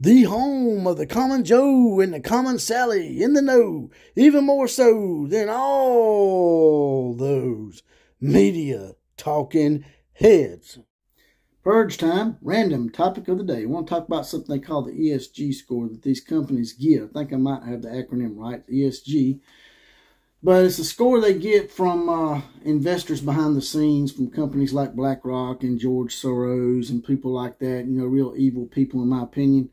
the home of the common Joe and the common Sally in the know, even more so than all those media talking heads. Purge time, random topic of the day. I want to talk about something they call the ESG score that these companies give. I think I might have the acronym right, ESG. But it's a score they get from uh, investors behind the scenes, from companies like BlackRock and George Soros and people like that, you know, real evil people, in my opinion,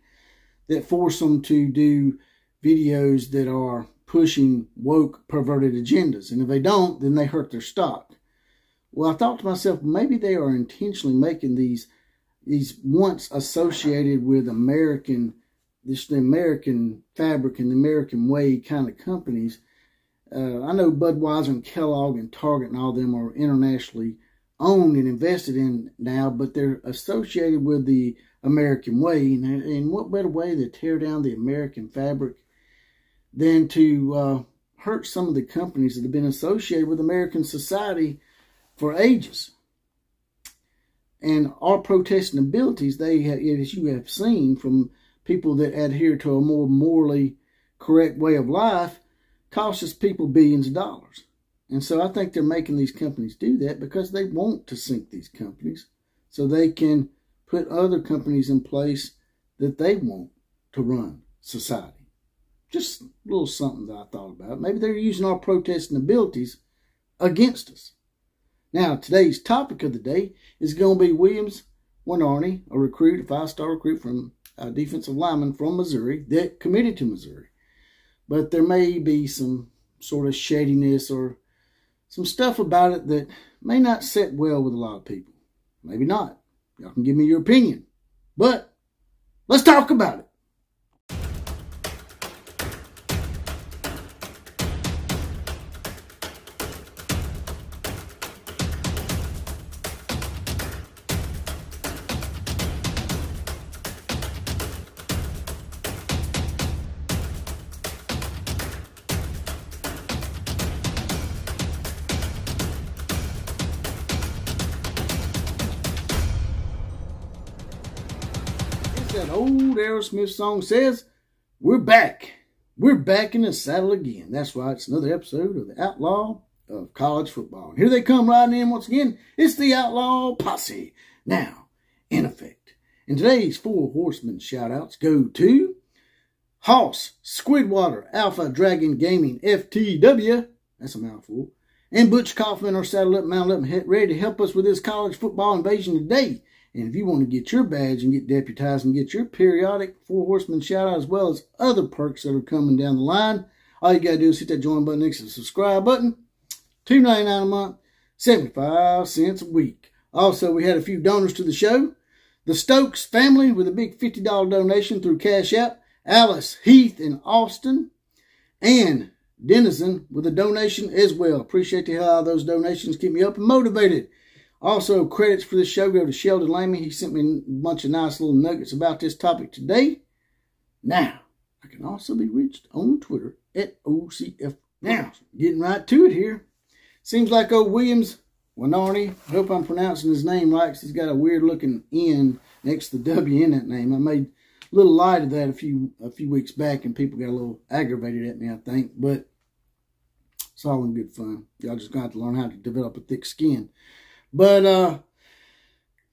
that force them to do videos that are pushing woke, perverted agendas. And if they don't, then they hurt their stock. Well, I thought to myself, maybe they are intentionally making these these once associated with American, this the American fabric and the American way kind of companies uh, I know Budweiser and Kellogg and Target and all them are internationally owned and invested in now, but they're associated with the American way. And, and what better way to tear down the American fabric than to uh, hurt some of the companies that have been associated with American society for ages? And our protesting abilities, they, as you have seen from people that adhere to a more morally correct way of life, costs people billions of dollars. And so I think they're making these companies do that because they want to sink these companies so they can put other companies in place that they want to run society. Just a little something that I thought about. Maybe they're using our protesting abilities against us. Now, today's topic of the day is going to be Williams Nwaneri, a recruit, a five-star recruit from a defensive lineman from Missouri that committed to Missouri but there may be some sort of shadiness or some stuff about it that may not sit well with a lot of people. Maybe not. Y'all can give me your opinion. But let's talk about it. That old Aerosmith song says, we're back. We're back in the saddle again. That's right. It's another episode of the Outlaw of College Football. Here they come riding in once again. It's the Outlaw Posse. Now, in effect. And today's four horsemen shout-outs go to Hoss, Squidwater, Alpha Dragon Gaming, FTW. That's a mouthful. And Butch Kaufman are saddled up, mounted up, and ready to help us with this college football invasion today. And if you want to get your badge and get deputized and get your periodic Four Horsemen shout out as well as other perks that are coming down the line, all you got to do is hit that join button next to the subscribe button. Two ninety nine a month, 75 cents a week. Also, we had a few donors to the show. The Stokes family with a big $50 donation through Cash App. Alice, Heath, and Austin. And Denizen with a donation as well. Appreciate the hell out of those donations. Keep me up and motivated. Also, credits for this show go to Sheldon Lamy. He sent me a bunch of nice little nuggets about this topic today. Now, I can also be reached on Twitter at OCF. Now, getting right to it here. Seems like old Williams Nwaneri, I hope I'm pronouncing his name right because he's got a weird looking N next to the W in that name. I made a little light of that a few a few weeks back and people got a little aggravated at me, I think. But it's all in good fun. Y'all just got to learn how to develop a thick skin. But uh,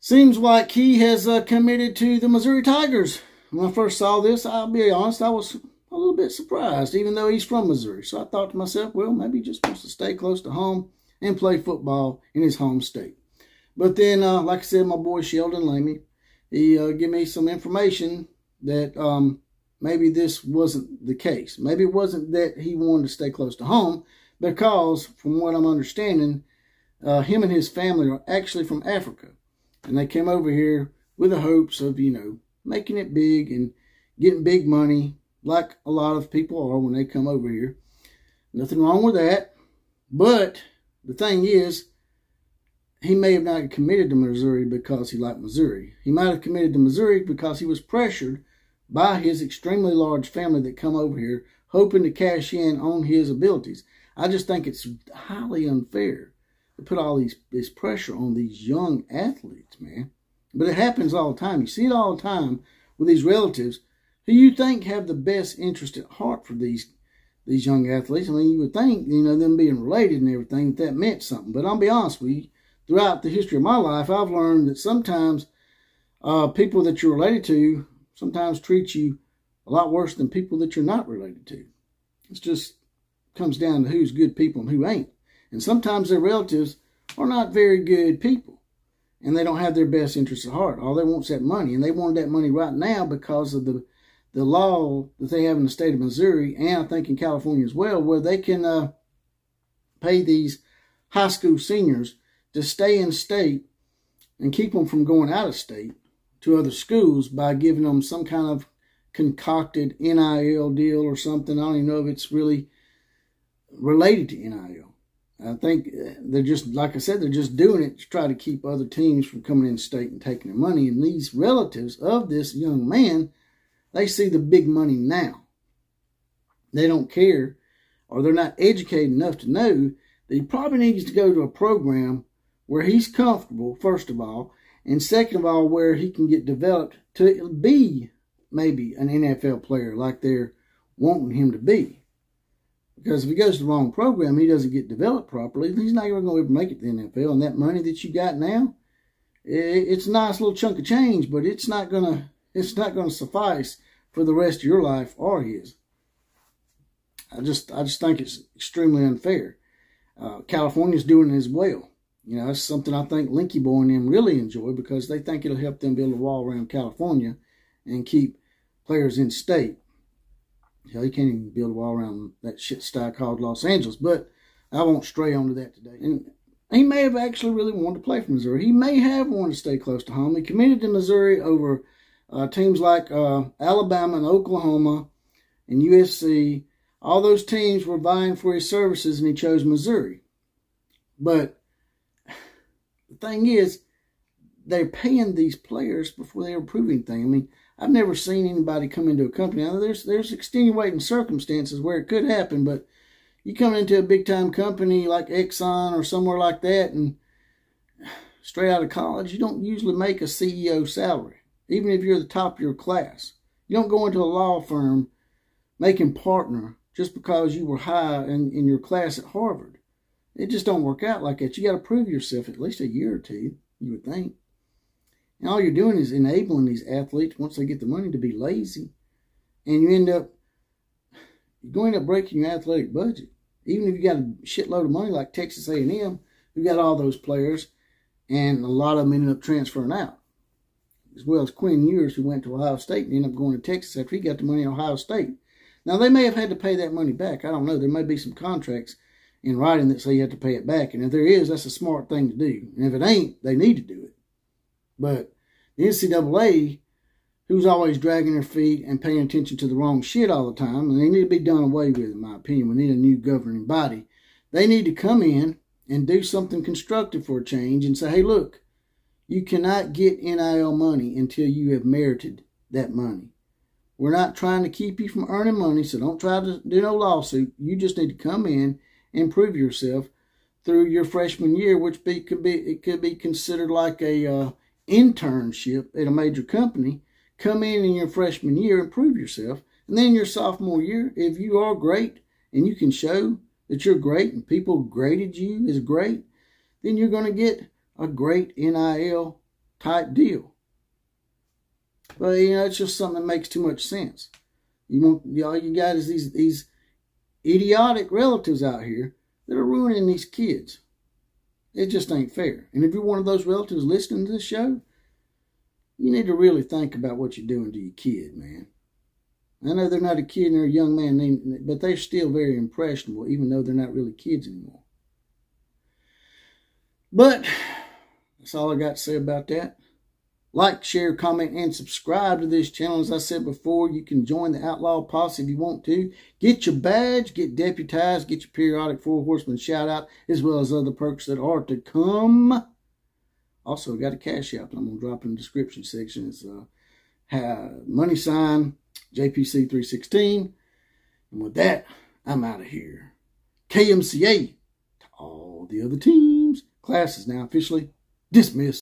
seems like he has uh, committed to the Missouri Tigers. When I first saw this, I'll be honest, I was a little bit surprised, even though he's from Missouri. So I thought to myself, well, maybe he just wants to stay close to home and play football in his home state. But then, uh, like I said, my boy Sheldon Lamy, he uh, gave me some information that um, maybe this wasn't the case. Maybe it wasn't that he wanted to stay close to home, because from what I'm understanding, uh, him and his family are actually from Africa. And they came over here with the hopes of, you know, making it big and getting big money, like a lot of people are when they come over here. Nothing wrong with that. But the thing is, he may have not committed to Missouri because he liked Missouri. He might have committed to Missouri because he was pressured by his extremely large family that come over here hoping to cash in on his abilities. I just think it's highly unfair put all these this pressure on these young athletes, man. But it happens all the time. You see it all the time with these relatives who you think have the best interest at heart for these these young athletes. I mean, you would think, you know, them being related and everything, that that meant something. But I'll be honest with you, throughout the history of my life, I've learned that sometimes uh, people that you're related to sometimes treat you a lot worse than people that you're not related to. It just comes down to who's good people and who ain't. And sometimes their relatives are not very good people. And they don't have their best interests at heart. All they want is that money. And they want that money right now because of the the law that they have in the state of Missouri, and I think in California as well, where they can uh, pay these high school seniors to stay in state and keep them from going out of state to other schools by giving them some kind of concocted NIL deal or something. I don't even know if it's really related to NIL. I think uh, they're just, like I said, they're just doing it to try to keep other teams from coming in state and taking their money. And these relatives of this young man, they see the big money now. They don't care, or they're not educated enough to know that he probably needs to go to a program where he's comfortable, first of all, and second of all, where he can get developed to be maybe an NFL player like they're wanting him to be. Because if he goes to the wrong program, he doesn't get developed properly, he's not even going to make it to the NFL. And that money that you got now, it's a nice little chunk of change, but it's not going to it's not going to suffice for the rest of your life or his. I just I just think it's extremely unfair. Uh, California's doing it as well. You know, it's something I think Linky Boy and them really enjoy because they think it'll help them build a wall around California and keep players in state. Hell, you can't even build a wall around that shit style called Los Angeles. But I won't stray onto that today. And he may have actually really wanted to play for Missouri. He may have wanted to stay close to home. He committed to Missouri over uh, teams like uh, Alabama and Oklahoma and USC. All those teams were vying for his services, and he chose Missouri. But the thing is, they're paying these players before they ever prove anything. I mean, I've never seen anybody come into a company. Now, there's there's extenuating circumstances where it could happen, but you come into a big time company like Exxon or somewhere like that, and straight out of college, you don't usually make a CEO salary, even if you're the top of your class. You don't go into a law firm making partner just because you were high in, in your class at Harvard. It just don't work out like that. You got to prove yourself at least a year or two, you would think. And all you're doing is enabling these athletes, once they get the money, to be lazy. And you end up, you're going to breaking your athletic budget. Even if you got a shitload of money like Texas A&M, who got all those players, and a lot of them ended up transferring out. As well as Quinn Ewers, who went to Ohio State and ended up going to Texas after he got the money in Ohio State. Now, they may have had to pay that money back. I don't know. There may be some contracts in writing that say you have to pay it back. And if there is, that's a smart thing to do. And if it ain't, they need to do it. But the NCAA, who's always dragging their feet and paying attention to the wrong shit all the time, and they need to be done away with, in my opinion. We need a new governing body. They need to come in and do something constructive for a change and say, hey, look, you cannot get NIL money until you have merited that money. We're not trying to keep you from earning money, so don't try to do no lawsuit. You just need to come in and prove yourself through your freshman year, which be, could be it could be considered like a uh, internship at a major company, come in in your freshman year and prove yourself. And then your sophomore year, if you are great and you can show that you're great and people graded you as great, then you're going to get a great NIL type deal. But you know, it's just something that makes too much sense. You want all you got is these these idiotic relatives out here that are ruining these kids. It just ain't fair. And if you're one of those relatives listening to this show, you need to really think about what you're doing to your kid, man. I know they're not a kid they're a young man, but they're still very impressionable, even though they're not really kids anymore. But that's all I got to say about that. Like, share, comment, and subscribe to this channel. As I said before, you can join the Outlaw Posse if you want to. Get your badge, get deputized, get your periodic Four Horsemen shout out, as well as other perks that are to come. Also, got a cash app I'm going to drop in the description section. It's uh, money sign JPC316. And with that, I'm out of here. KMCA to all the other teams. Class is now officially dismissed.